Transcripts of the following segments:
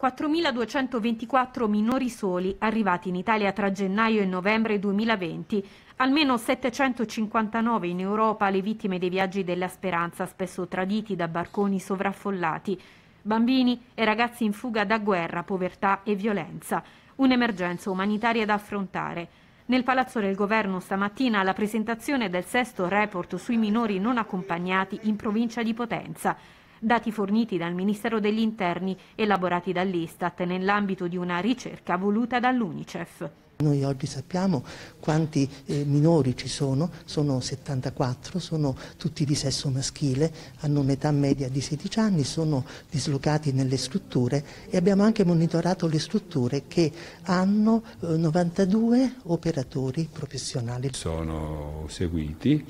4.224 minori soli arrivati in Italia tra gennaio e novembre 2020, almeno 759 in Europa le vittime dei viaggi della speranza, spesso traditi da barconi sovraffollati, bambini e ragazzi in fuga da guerra, povertà e violenza, un'emergenza umanitaria da affrontare. Nel Palazzo del Governo stamattina la presentazione del sesto report sui minori non accompagnati in provincia di Potenza dati forniti dal Ministero degli Interni, elaborati dall'Istat nell'ambito di una ricerca voluta dall'Unicef. Noi oggi sappiamo quanti eh, minori ci sono, sono 74, sono tutti di sesso maschile, hanno un'età media di 16 anni, sono dislocati nelle strutture e abbiamo anche monitorato le strutture che hanno eh, 92 operatori professionali. Sono seguiti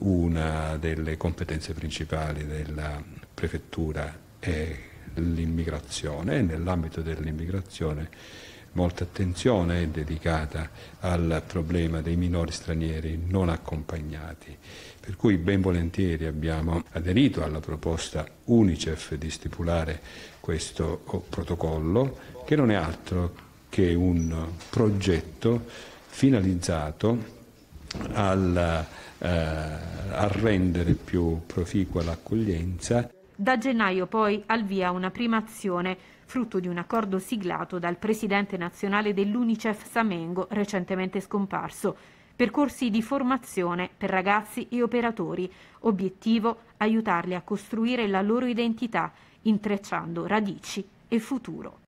una delle competenze principali della prefettura è l'immigrazione e nell'ambito dell'immigrazione molta attenzione è dedicata al problema dei minori stranieri non accompagnati, per cui ben volentieri abbiamo aderito alla proposta Unicef di stipulare questo protocollo che non è altro che un progetto finalizzato al eh, a rendere più proficua l'accoglienza. Da gennaio poi al via una prima azione, frutto di un accordo siglato dal presidente nazionale dell'Unicef Samengo, recentemente scomparso. Percorsi di formazione per ragazzi e operatori. Obiettivo aiutarli a costruire la loro identità, intrecciando radici e futuro.